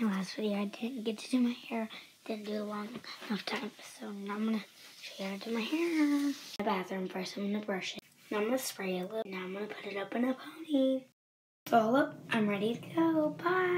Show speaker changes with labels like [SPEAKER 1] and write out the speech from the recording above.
[SPEAKER 1] my last video, I didn't get to do my hair. Didn't do it long enough time. So now I'm going to show you how to do my hair. My bathroom first, I'm going to brush it. Now I'm going to spray a little. Now I'm going to put it up in a pony. It's all up. I'm ready to go. Bye.